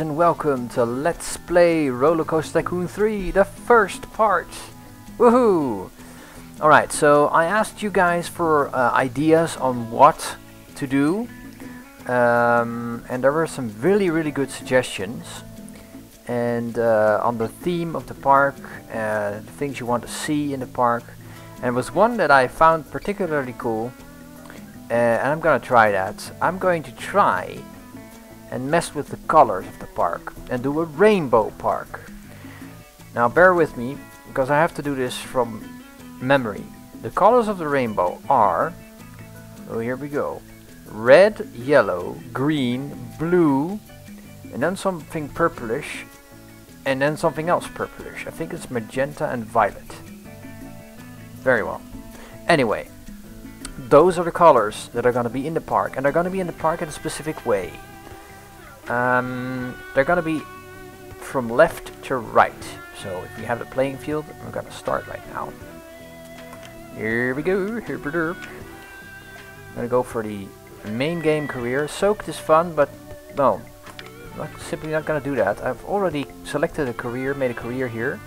and welcome to Let's Play Rollercoaster Tycoon 3, the first part. Woohoo! Alright, so I asked you guys for uh, ideas on what to do. Um, and there were some really, really good suggestions. And uh, on the theme of the park, uh, the things you want to see in the park. And was one that I found particularly cool. Uh, and I'm gonna try that. I'm going to try and mess with the colors of the park and do a rainbow park. Now bear with me because I have to do this from memory. The colors of the rainbow are, oh here we go, red, yellow, green, blue, and then something purplish, and then something else purplish. I think it's magenta and violet. Very well. Anyway, those are the colors that are going to be in the park, and they're going to be in the park in a specific way. Um, they're gonna be from left to right. So if you have the playing field, we're gonna start right now. Here we go. Here we. I'm gonna go for the main game career. Soaked is fun, but no, I'm simply not gonna do that. I've already selected a career, made a career here.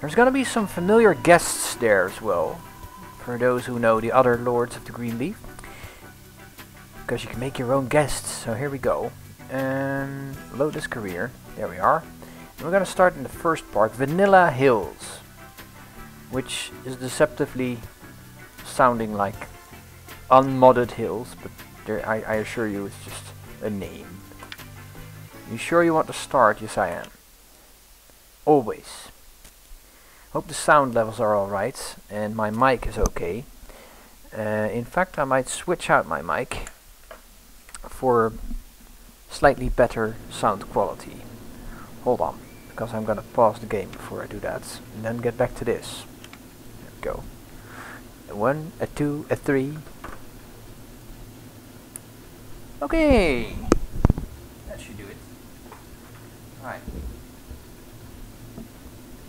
There's gonna be some familiar guests there as well, for those who know the other Lords of the Green Leaf. Because you can make your own guests, so here we go and load career. There we are. And we're going to start in the first part, Vanilla Hills, which is deceptively sounding like unmodded hills, but there, I, I assure you it's just a name. You sure you want to start? Yes I am. Always. Hope the sound levels are alright and my mic is okay. Uh, in fact I might switch out my mic for slightly better sound quality. Hold on, because I'm gonna pause the game before I do that, and then get back to this. There we go. A one, a two, a three. Okay! That should do it. Alright.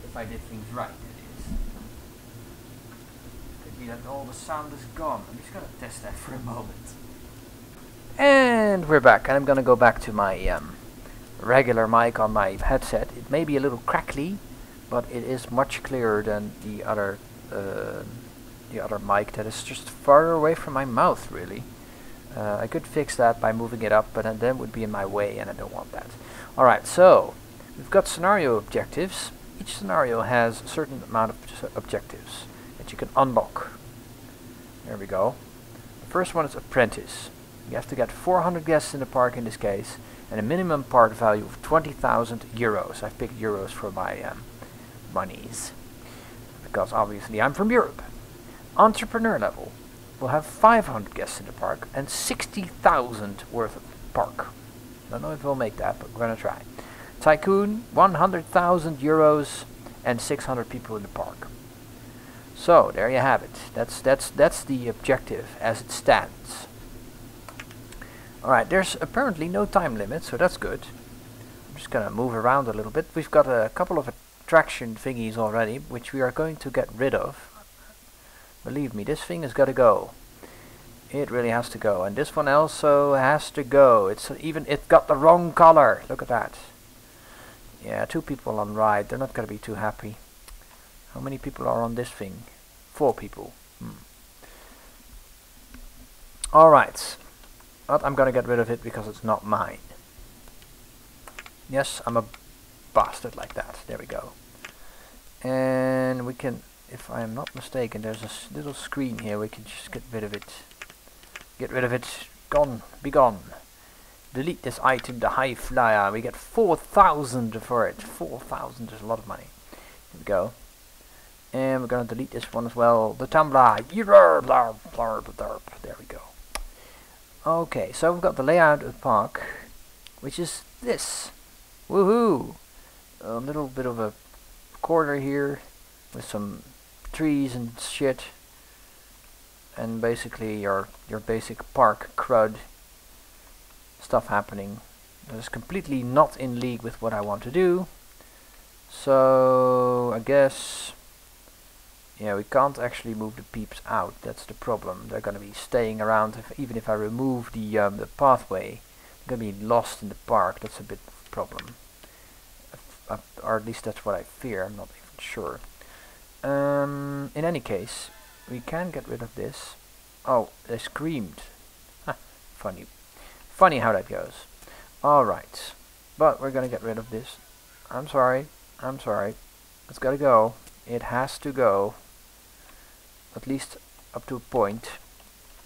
If I did things right, that is. Could be that all the sound is gone. I'm just gonna test that for a moment. And we're back. and I'm gonna go back to my um, regular mic on my headset. It may be a little crackly, but it is much clearer than the other uh, the other mic that is just farther away from my mouth. Really, uh, I could fix that by moving it up, but then it would be in my way, and I don't want that. All right, so we've got scenario objectives. Each scenario has a certain amount of objectives that you can unlock. There we go. The first one is apprentice. You have to get 400 guests in the park in this case, and a minimum park value of 20,000 euros. I've picked euros for my um, monies, because obviously I'm from Europe. Entrepreneur level will have 500 guests in the park and 60,000 worth of park. Don't know if we'll make that, but we're gonna try. Tycoon, 100,000 euros and 600 people in the park. So there you have it. That's that's that's the objective as it stands. Alright, there's apparently no time limit, so that's good. I'm just gonna move around a little bit. We've got a couple of attraction thingies already, which we are going to get rid of. Believe me, this thing has got to go. It really has to go. And this one also has to go. It's even it got the wrong color. Look at that. Yeah, two people on ride. They're not going to be too happy. How many people are on this thing? Four people. Hmm. Alright. But I'm gonna get rid of it because it's not mine. Yes, I'm a bastard like that. There we go. And we can, if I am not mistaken, there's a little screen here. We can just get rid of it. Get rid of it. Gone. Be gone. Delete this item, the high flyer. We get 4,000 for it. 4,000 is a lot of money. Here we go. And we're gonna delete this one as well. The tumbler. There we go. Okay, so we've got the layout of the park, which is this. Woohoo! A little bit of a corner here with some trees and shit. And basically your your basic park crud stuff happening. That is completely not in league with what I want to do. So I guess yeah, we can't actually move the peeps out. That's the problem. They're going to be staying around. If, even if I remove the um, the pathway, they're going to be lost in the park. That's a bit problem. Uh, or at least that's what I fear, I'm not even sure. Um, in any case, we can get rid of this. Oh, they screamed. funny. Funny how that goes. Alright. But we're gonna get rid of this. I'm sorry. I'm sorry. It's gotta go. It has to go. At least up to a.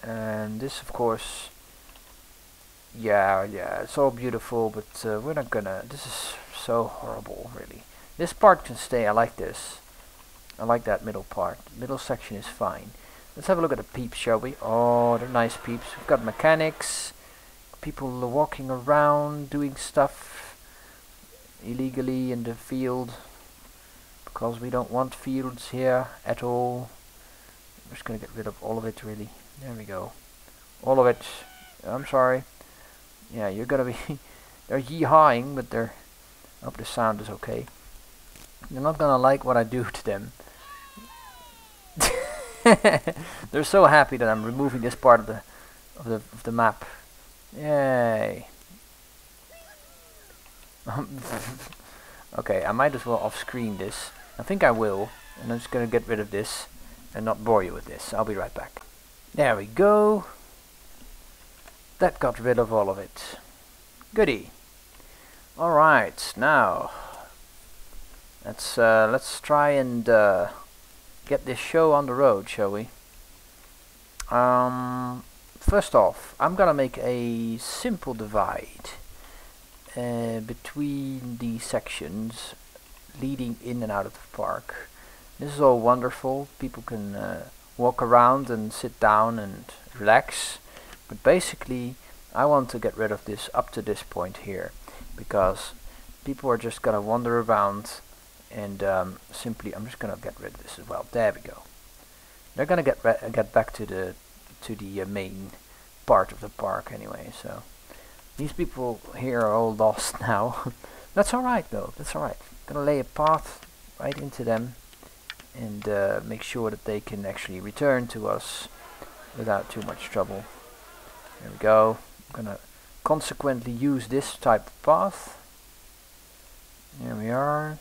And this, of course, yeah, yeah, it's all beautiful, but uh, we're not gonna, this is so horrible, really. This part can stay, I like this. I like that middle part. Middle section is fine. Let's have a look at the peeps, shall we? Oh, they're nice peeps. We've got mechanics, people walking around, doing stuff illegally in the field, because we don't want fields here at all. I'm just gonna get rid of all of it, really. There we go. All of it. I'm sorry. Yeah, you're gonna be... they're yee-hawing, but they're... I hope the sound is okay. They're not gonna like what I do to them. they're so happy that I'm removing this part of the of the of the map. Yay. okay, I might as well off-screen this. I think I will. And I'm just gonna get rid of this and not bore you with this. I'll be right back. There we go. That got rid of all of it. Goody. Alright, now let's uh, let's try and uh, get this show on the road, shall we? Um, first off, I'm gonna make a simple divide uh, between the sections leading in and out of the park. This is all wonderful. People can uh, walk around and sit down and relax. But basically I want to get rid of this up to this point here because people are just gonna wander around and um, simply I'm just gonna get rid of this as well. There we go. They're gonna get get back to the to the uh, main part of the park anyway so. These people here are all lost now. That's alright though. That's alright gonna lay a path right into them and uh, make sure that they can actually return to us without too much trouble there we go. I'm gonna consequently use this type of path. There we are.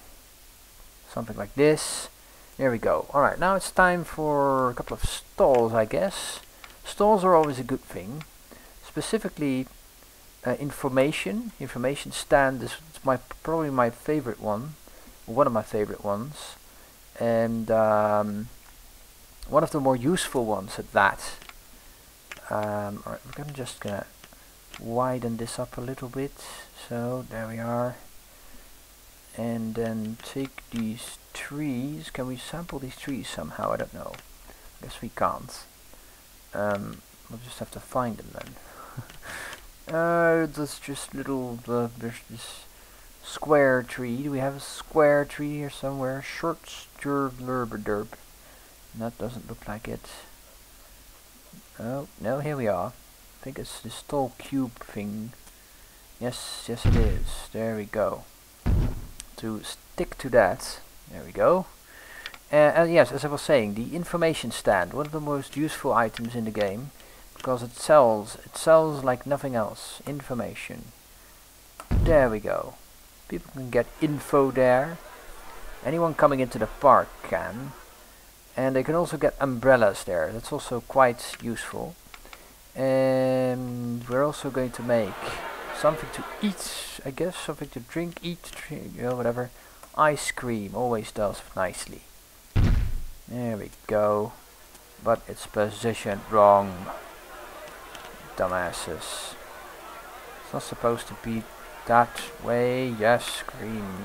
Something like this. There we go. Alright, now it's time for a couple of stalls, I guess. Stalls are always a good thing. Specifically, uh, information. Information stand is my probably my favorite one. One of my favorite ones. And um, one of the more useful ones at that. Um, Alright, we're gonna just gonna widen this up a little bit. So there we are. And then take these trees. Can we sample these trees somehow? I don't know. I guess we can't. Um, we'll just have to find them then. uh, that's just little. Uh, there's this square tree. Do we have a square tree here somewhere? Short derp. That doesn't look like it. Oh, no, here we are. I think it's this tall cube thing. Yes, yes it is. There we go. To stick to that, there we go. Uh, and yes, as I was saying, the information stand, one of the most useful items in the game, because it sells, it sells like nothing else, information. There we go. People can get info there. Anyone coming into the park can. And they can also get umbrellas there. That's also quite useful. And we're also going to make something to eat, I guess, something to drink, eat, drink, you know, whatever. Ice cream always does nicely. There we go. But it's positioned wrong. Dumbasses. It's not supposed to be that way. Yes, cream.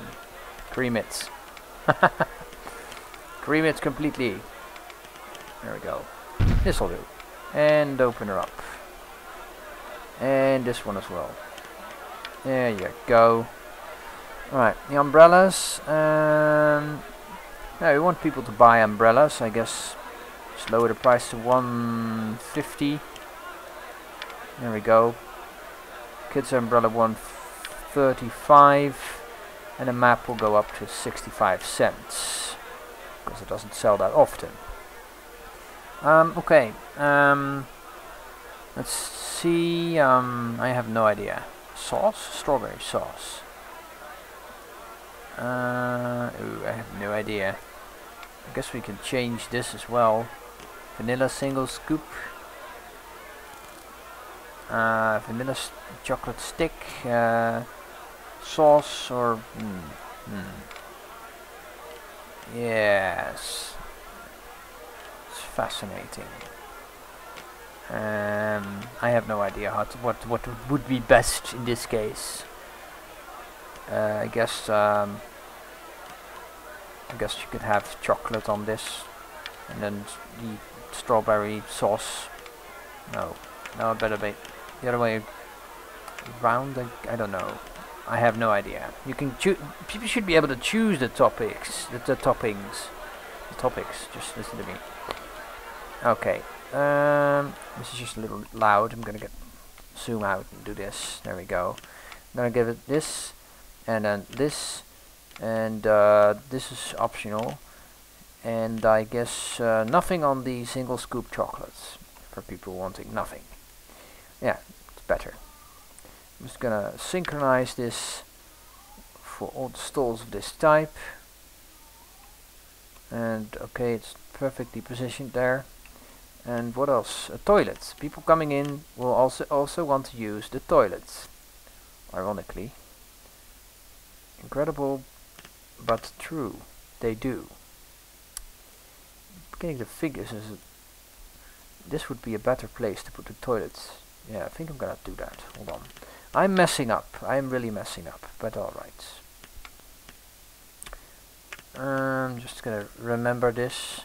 Cream it. Cream it completely. There we go. This'll do. And open her up. And this one as well. There you go. Alright, the umbrellas. Um, yeah, we want people to buy umbrellas, I guess. Just lower the price to 150. There we go. Kids umbrella 135. And the map will go up to 65 cents because it doesn't sell that often. Um, okay, um, let's see, um, I have no idea. Sauce? Strawberry sauce. Uh, ooh, I have no idea. I guess we can change this as well. Vanilla single scoop. Uh, vanilla chocolate stick. Uh, sauce or... Hmm, hmm. Yes. It's fascinating. Um, I have no idea how to, what what would be best in this case. Uh, I guess um, I guess you could have chocolate on this, and then the strawberry sauce. No, no, better be the other way round. I, I don't know. I have no idea. You can choose. People should be able to choose the topics, the, the toppings, the topics. Just listen to me. Okay. Um, this is just a little loud. I'm gonna get zoom out and do this. There we go. I'm gonna give it this and then this and uh, this is optional and I guess uh, nothing on the single scoop chocolates for people wanting nothing yeah it's better I'm just gonna synchronize this for all the stalls of this type and okay it's perfectly positioned there and what else a toilet people coming in will also also want to use the toilets ironically Incredible, but true. They do. Getting the figures is... This would be a better place to put the toilets. Yeah, I think I'm gonna do that. Hold on. I'm messing up. I'm really messing up, but alright. I'm just gonna remember this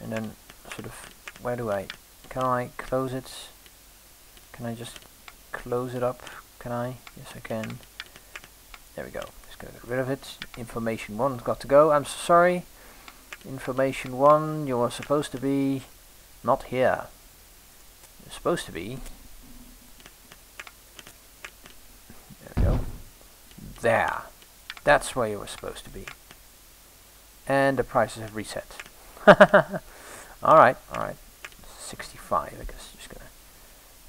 and then sort of where do I can I close it can I just close it up can I yes I can there we go just gonna get rid of it. Information 1's got to go. I'm sorry. Information 1, you are supposed to be not here. You're supposed to be. There we go. There. That's where you were supposed to be. And the prices have reset. alright, alright. 65, I guess. Just gonna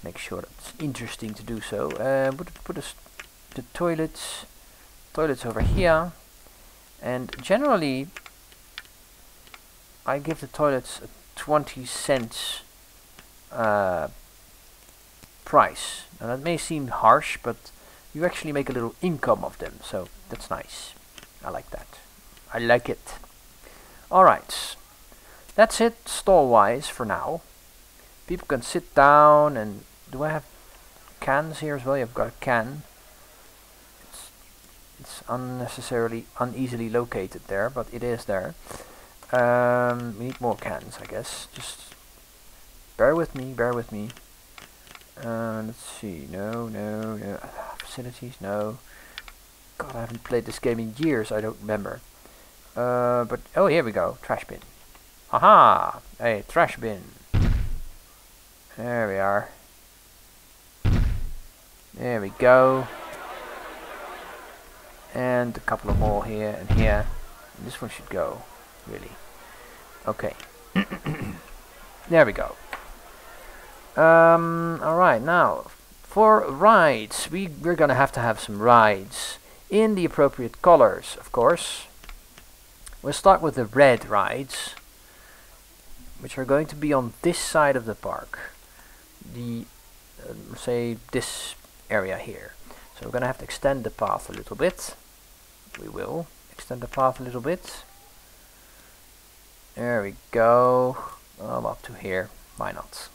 make sure that's interesting to do so. Uh, put, put a the toilets toilets over here and generally I give the toilets a 20 cents uh, price Now that may seem harsh but you actually make a little income of them so that's nice I like that I like it alright that's it stall wise for now people can sit down and do I have cans here as well? I've got a can it's unnecessarily uneasily located there, but it is there. Um, we need more cans, I guess. Just bear with me, bear with me. Uh, let's see. No, no, no. Facilities, no. God, I haven't played this game in years. I don't remember. Uh, but oh, here we go. Trash bin. Aha! A trash bin. There we are. There we go and a couple of more here and here and this one should go really okay there we go um, alright now for rides we, we're gonna have to have some rides in the appropriate colors of course we'll start with the red rides which are going to be on this side of the park the uh, say this area here so we're gonna have to extend the path a little bit we will extend the path a little bit. There we go. Um, up to here. Why not?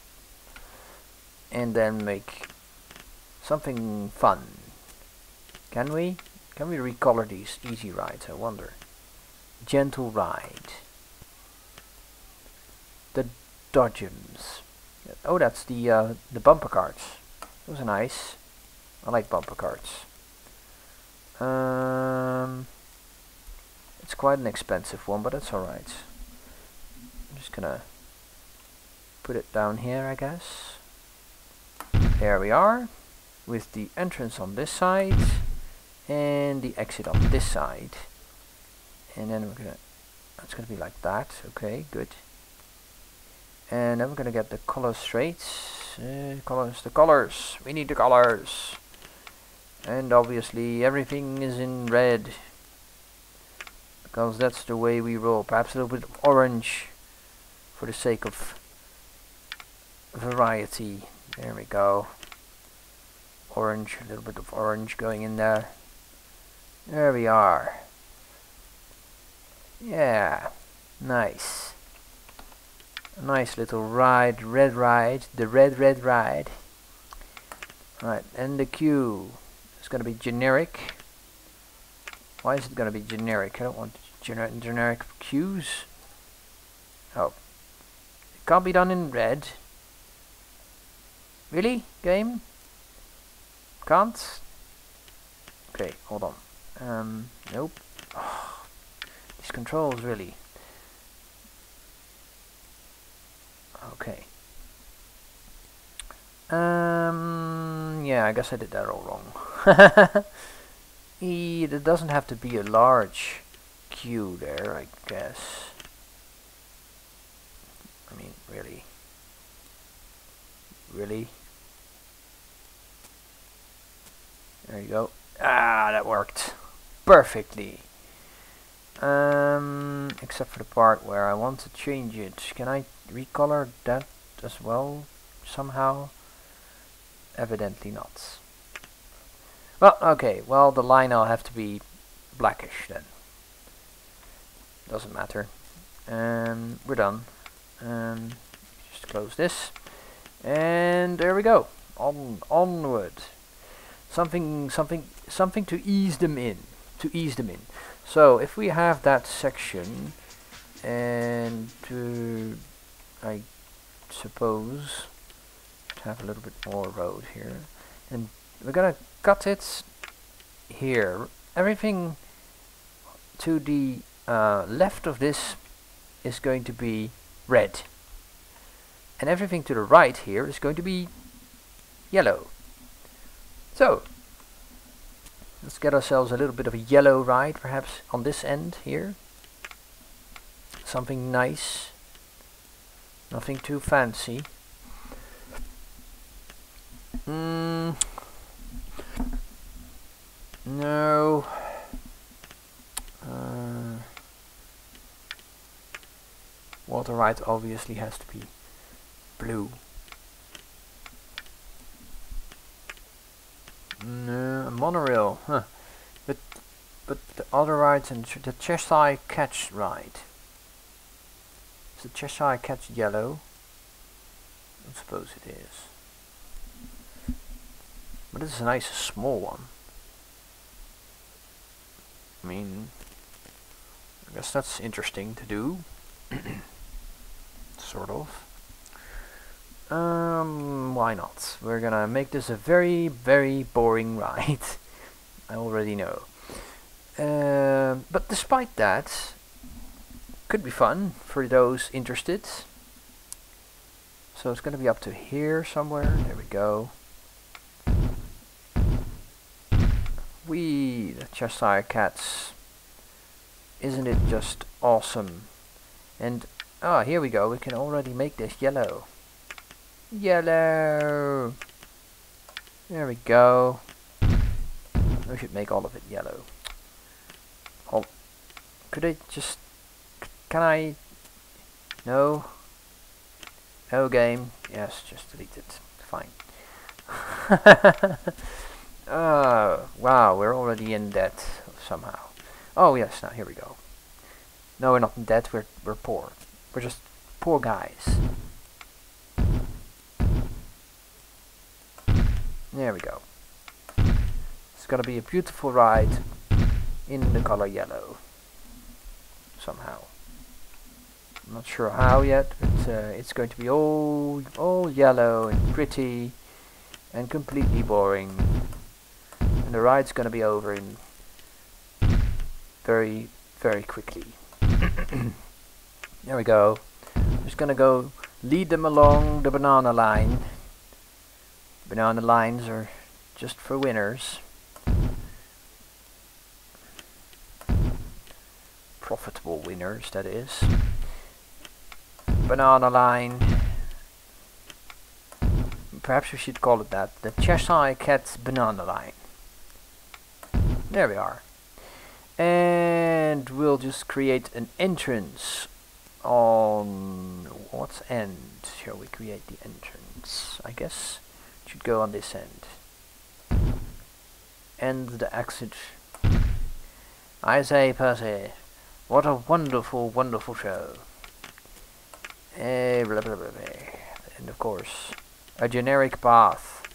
And then make something fun. Can we? Can we recolor these easy rides? I wonder. Gentle ride. The Dodgems. Oh, that's the uh, the bumper carts. Those are nice. I like bumper carts. Um, it's quite an expensive one, but that's alright. I'm just gonna put it down here, I guess. There we are, with the entrance on this side and the exit on this side. And then we're gonna, that's gonna be like that. Okay, good. And then we're gonna get the colors straight. Uh, colors, the colors. We need the colors and obviously everything is in red because that's the way we roll. Perhaps a little bit of orange for the sake of variety. There we go. Orange, a little bit of orange going in there. There we are. Yeah, nice. A nice little ride, red ride, the red red ride. Right, and the queue is going to be generic. Why is it going to be generic? I don't want gener generic queues. Oh. It can't be done in red. Really? Game? Can't? Okay, hold on. Um, nope. Oh, these controls, really. Okay. Um, yeah, I guess I did that all wrong. there doesn't have to be a large queue there, I guess. I mean, really. Really? There you go. Ah, that worked perfectly. Um, except for the part where I want to change it. Can I recolor that as well somehow? Evidently not. Well, okay, well the line will have to be blackish then. Doesn't matter. Um, we're done. Um, just close this. And there we go. On onward. Something something something to ease them in. To ease them in. So if we have that section and uh, I suppose have a little bit more road here and we're gonna cut it here everything to the uh, left of this is going to be red and everything to the right here is going to be yellow so let's get ourselves a little bit of a yellow ride perhaps on this end here. Something nice. Nothing too fancy. Mm, no. Uh, water ride obviously has to be blue. No, monorail, huh. But, but the other rides and the Cheshire Cats ride. Is the Cheshire Cats yellow? I suppose it is. But it's a nice small one. I mean, I guess that's interesting to do. sort of. Um, why not? We're gonna make this a very, very boring ride. I already know. Uh, but despite that, could be fun for those interested. So it's gonna be up to here somewhere. There we go. We, the Cheshire Cats. Isn't it just awesome? And, ah, here we go. We can already make this yellow. Yellow. There we go. We should make all of it yellow. Oh, could I just... Can I... No. No game. Yes, just delete it. Fine. oh, wow, we're already in debt somehow. Oh, yes, now here we go. No, we're not in debt, we're, we're poor. We're just poor guys. There we go. It's gonna be a beautiful ride in the color yellow. Somehow. I'm not sure how yet, but uh, it's going to be all, all yellow and pretty and completely boring. And the ride's gonna be over in very, very quickly. there we go. Just gonna go lead them along the banana line Banana lines are just for winners. Profitable winners, that is. Banana line. Perhaps we should call it that. The Cheshire Cat's banana line. There we are. And we'll just create an entrance on what end shall we create the entrance I guess should go on this end. And the exit. I say Percy what a wonderful wonderful show. Eh, blah, blah, blah, and of course a generic path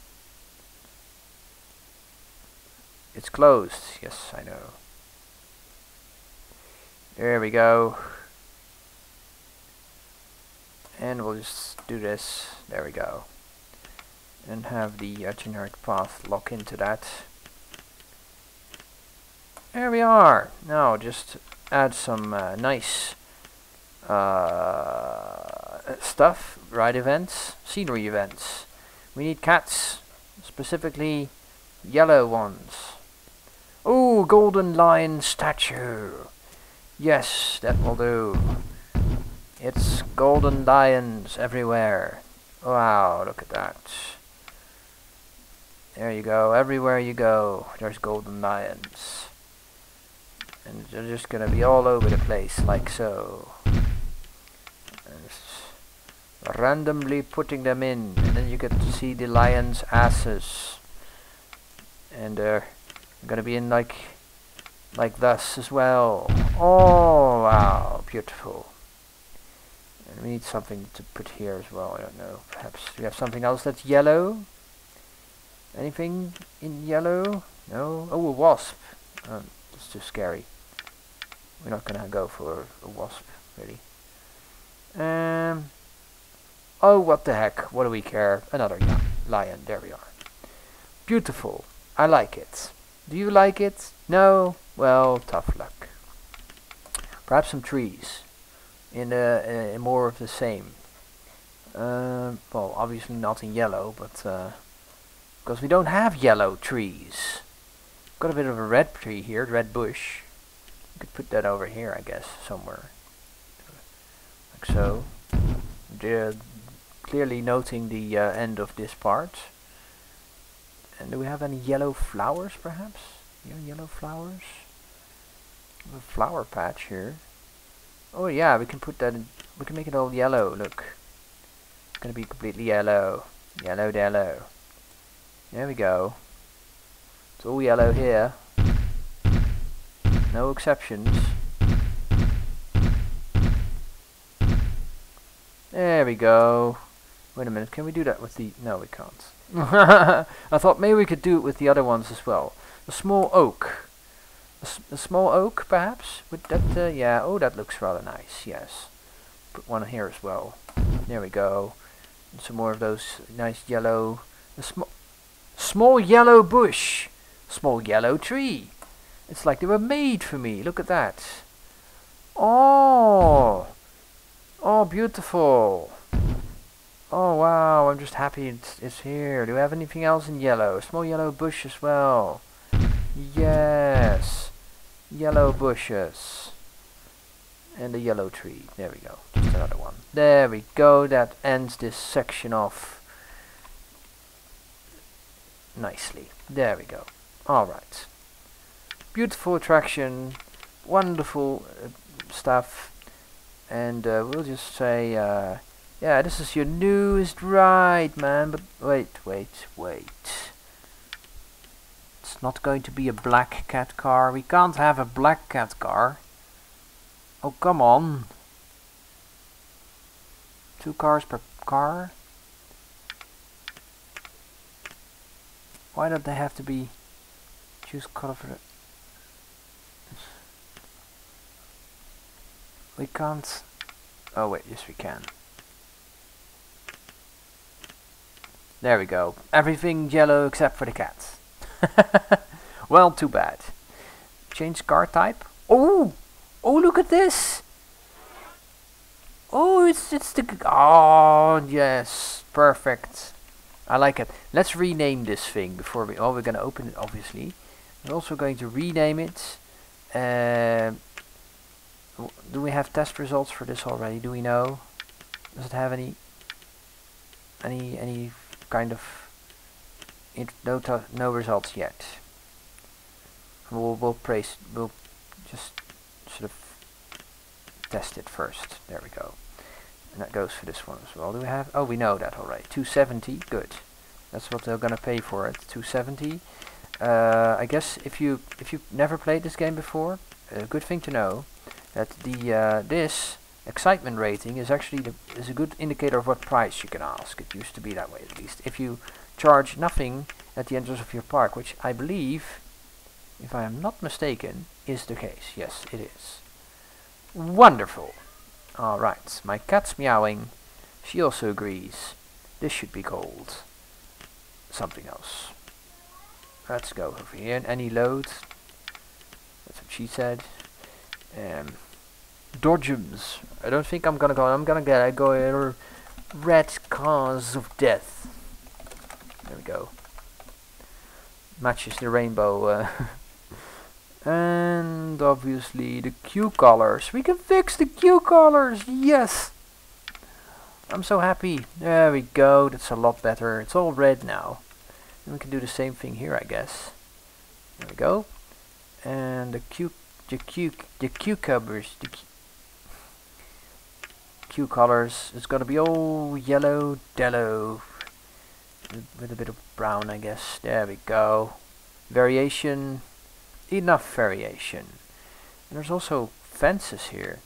it's closed. Yes I know. There we go. And we'll just do this. There we go. And have the uh, generic path lock into that. There we are. Now just add some uh, nice uh, stuff. Ride events, scenery events. We need cats, specifically yellow ones. Oh, golden lion statue. Yes, that will do. It's golden lions everywhere. Wow, look at that. There you go. Everywhere you go, there's golden lions. And they're just gonna be all over the place, like so. And randomly putting them in, and then you get to see the lions' asses. And they're gonna be in like like this as well. Oh, wow, beautiful. And we need something to put here as well, I don't know. Perhaps we have something else that's yellow? Anything in yellow? No? Oh, a wasp. Oh, that's too scary. We're not gonna go for a wasp, really. Um. Oh, what the heck? What do we care? Another lion. There we are. Beautiful. I like it. Do you like it? No? Well, tough luck. Perhaps some trees. In, uh, in more of the same. Uh, well, obviously not in yellow, but uh, because we don't have yellow trees. Got a bit of a red tree here, red bush. You could put that over here, I guess, somewhere. Like so. They're clearly noting the uh, end of this part. And do we have any yellow flowers, perhaps? Yeah, yellow flowers? A flower patch here. Oh yeah, we can put that in, we can make it all yellow, look. It's gonna be completely yellow. Yellow yellow. There we go. It's all yellow here. No exceptions. There we go. Wait a minute, can we do that with the... No, we can't. I thought maybe we could do it with the other ones as well. A small oak. A, small oak, perhaps? With that, uh, yeah, oh, that looks rather nice, yes. Put one here as well. There we go. And some more of those nice yellow... A small, small yellow bush. Small yellow tree. It's like they were made for me. Look at that. Oh! Oh, beautiful. Oh wow, I'm just happy it's, it's here. Do we have anything else in yellow? Small yellow bush as well. Yes. Yellow bushes. And a yellow tree. There we go. Just another one. There we go. That ends this section off nicely. There we go. Alright. Beautiful attraction. Wonderful uh, stuff. And uh, we'll just say... Uh, yeah, this is your newest ride, man. But wait, wait, wait. It's not going to be a black cat car. We can't have a black cat car. Oh, come on. Two cars per car? Why don't they have to be... Choose color for the... We can't... Oh wait, yes we can. There we go. Everything yellow except for the cats. well, too bad. Change car type. Oh! Oh, look at this! Oh, it's, it's the... Oh, yes. Perfect. I like it. Let's rename this thing before we... Oh, we're going to open it, obviously. We're also going to rename it. Uh, do we have test results for this already? Do we know? Does it have any... Any... Any kind of no no results yet. We'll we'll praise we'll just should have tested first. There we go. And that goes for this one as well. Do we have? Oh, we know that already. 270. Good. That's what they're gonna pay for it. 270. Uh, I guess if you if you've never played this game before, a good thing to know that the uh, this excitement rating is actually the, is a good indicator of what price you can ask. It used to be that way at least. If you charge nothing at the entrance of your park, which I believe, if I am not mistaken, is the case. Yes, it is. Wonderful. Alright, my cat's meowing. She also agrees. This should be called something else. Let's go over here any loads? That's what she said. Um, Dodgems. I don't think I'm gonna go. I'm gonna get. I go uh, red cars of death. There we go. Matches the rainbow. Uh, and obviously the Q colors. We can fix the Q colors. Yes. I'm so happy. There we go. That's a lot better. It's all red now. And we can do the same thing here, I guess. There we go. And the Q, the Q, the cucumbers, the Q colors. It's gonna be all yellow, dellow, with a bit of brown, I guess. There we go. Variation, enough variation. And there's also fences here.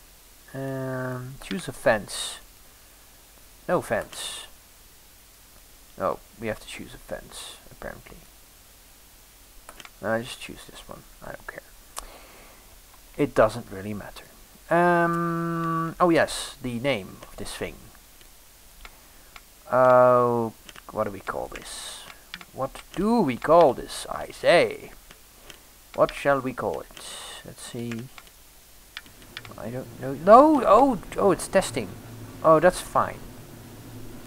Um, choose a fence. No fence. Oh, we have to choose a fence, apparently. I just choose this one. I don't care. It doesn't really matter. Um, oh yes, the name of this thing. Oh, uh, what do we call this? What do we call this, I say? What shall we call it? Let's see. I don't know. No, oh, oh, it's testing. Oh, that's fine.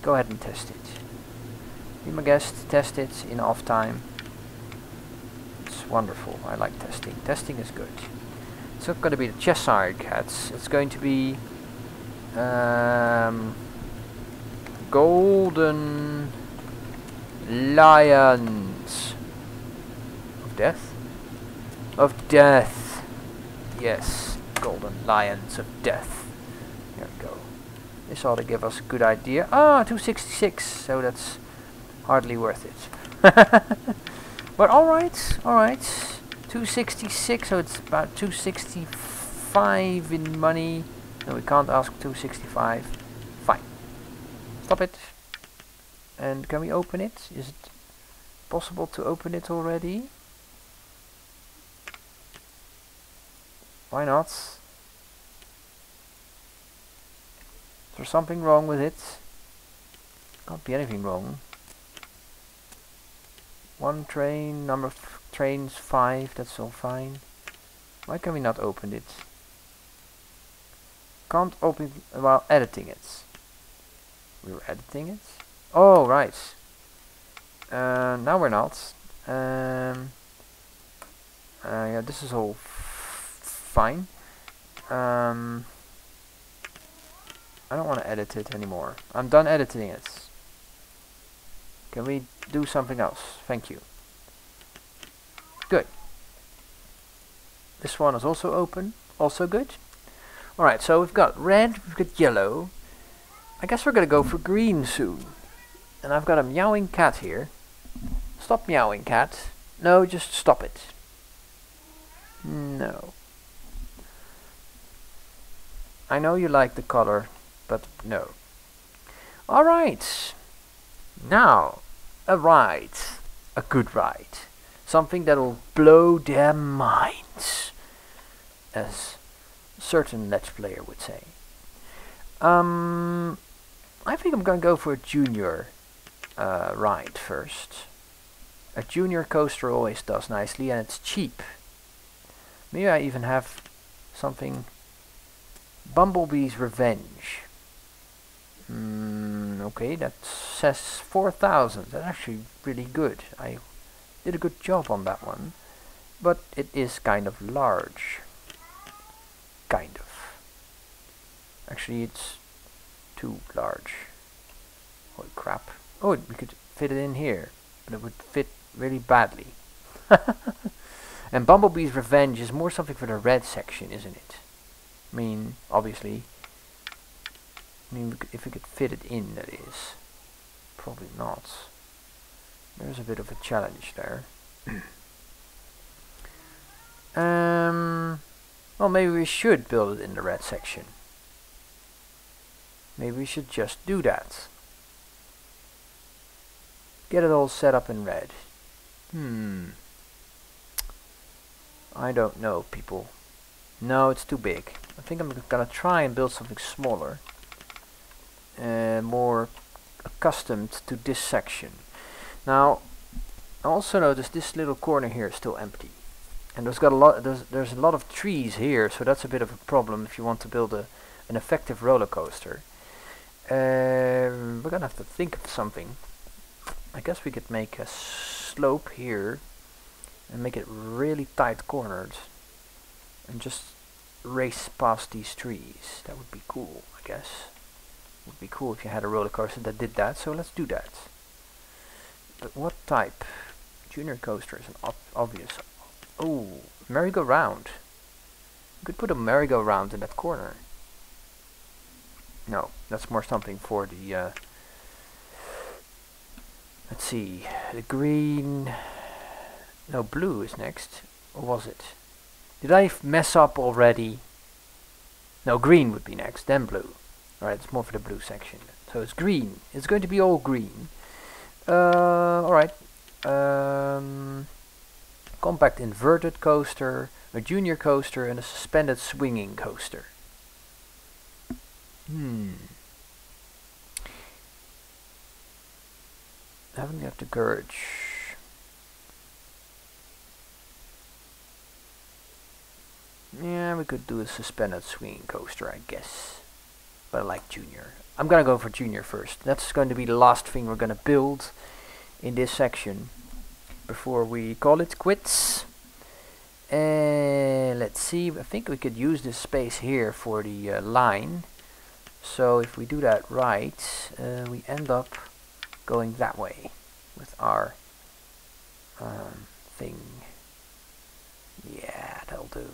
Go ahead and test it. Be my guest, test it in off time. It's wonderful. I like testing. Testing is good. It's not going to be the Cheshire Cats. It's going to be um, Golden Lions of Death. Of Death. Yes, Golden Lions of Death. There we go. This ought to give us a good idea. Ah, 266. So that's hardly worth it. but alright, alright. 266, so it's about 265 in money. No, we can't ask 265. Fine. Stop it. And can we open it? Is it possible to open it already? Why not? Is there something wrong with it? Can't be anything wrong. One train, number of trains 5, that's all fine. Why can we not open it? Can't open while editing it. We were editing it? Oh, right. Uh, now we're not. Um, uh, yeah, this is all fine. Um, I don't want to edit it anymore. I'm done editing it. Can we do something else? Thank you. Good. This one is also open. Also good. Alright, so we've got red, we've got yellow. I guess we're going to go for green soon. And I've got a meowing cat here. Stop meowing, cat. No, just stop it. No. I know you like the color, but no. Alright. Now, a ride. A good ride. Something that'll blow their minds, as certain Let's Player would say. Um, I think I'm gonna go for a junior uh, ride first. A junior coaster always does nicely and it's cheap. Maybe I even have something Bumblebee's Revenge. Mm, okay, that says 4,000. That's actually really good. I did a good job on that one. But it is kind of large. Kind of. Actually, it's too large. Holy crap. Oh, we could fit it in here. But it would fit really badly. and Bumblebee's Revenge is more something for the red section, isn't it? I mean, obviously, I mean, if we could fit it in, that is. Probably not. There's a bit of a challenge there. um, well, maybe we should build it in the red section. Maybe we should just do that. Get it all set up in red. Hmm. I don't know, people. No, it's too big. I think I'm gonna try and build something smaller. and more accustomed to this section. Now, I also notice this little corner here is still empty. And there's got a lot there's there's a lot of trees here, so that's a bit of a problem if you want to build a an effective roller coaster. Um, we're gonna have to think of something. I guess we could make a slope here and make it really tight cornered and just race past these trees. That would be cool, I guess. Would be cool if you had a roller coaster that did that, so let's do that. But what type? Junior coaster is an ob obvious. Oh, merry-go-round. You could put a merry-go-round in that corner. No, that's more something for the uh, Let's see, the green, no blue is next, or was it? Did I mess up already? No, green would be next, then blue. Alright, it's more for the blue section. So it's green, it's going to be all green. Uh, alright, um, compact inverted coaster, a junior coaster and a suspended swinging coaster. Hmm. haven't got the courage. Yeah, we could do a suspended swinging coaster, I guess. But I like Junior. I'm gonna go for Junior first. That's going to be the last thing we're gonna build in this section before we call it quits. And let's see, I think we could use this space here for the uh, line. So if we do that right, uh, we end up going that way with our um, thing. Yeah, that'll do.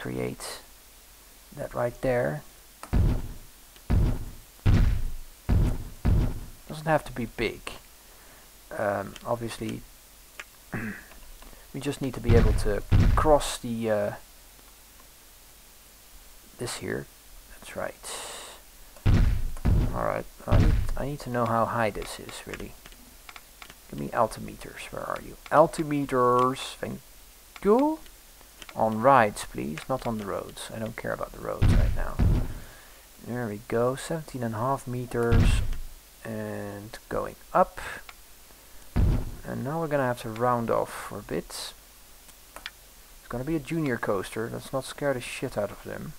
Create that right there. Doesn't have to be big. Um, obviously, we just need to be able to cross the uh, this here. That's right. Alright, I need, I need to know how high this is, really. Give me altimeters, where are you? Altimeters, thank you. On rides, please, not on the roads. I don't care about the roads right now. There we go, 17 and a half meters. And going up. And now we're gonna have to round off for a bit. It's gonna be a junior coaster, let's not scare the shit out of them.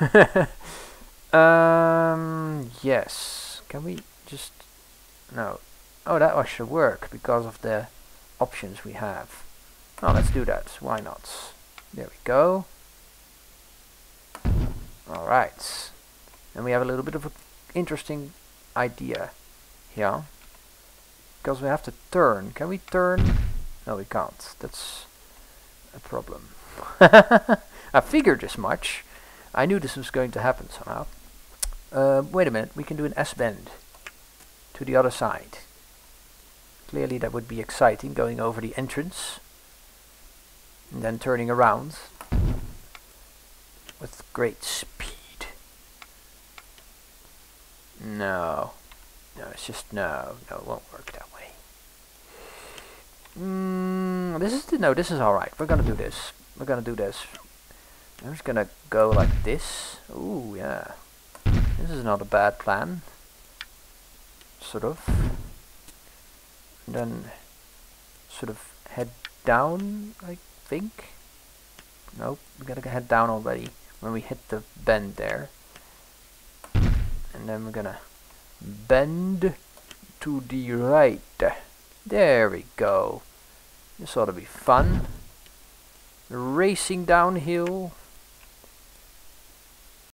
Um, yes. Can we just... No. Oh, that should work because of the options we have. Oh, let's do that. Why not? There we go. Alright. And we have a little bit of an interesting idea here. Because we have to turn. Can we turn? No, we can't. That's a problem. I figured as much. I knew this was going to happen somehow. Uh, wait a minute, we can do an S-bend to the other side. Clearly that would be exciting, going over the entrance and then turning around with great speed. No. No, it's just no. No, it won't work that way. Mm, this is the, no, this is alright. We're gonna do this. We're gonna do this. I'm just gonna go like this. Ooh, yeah. This is not a bad plan. Sort of. And then sort of head down, I think. Nope, we gotta head down already when we hit the bend there. And then we're gonna bend to the right. There we go. This ought to be fun. Racing downhill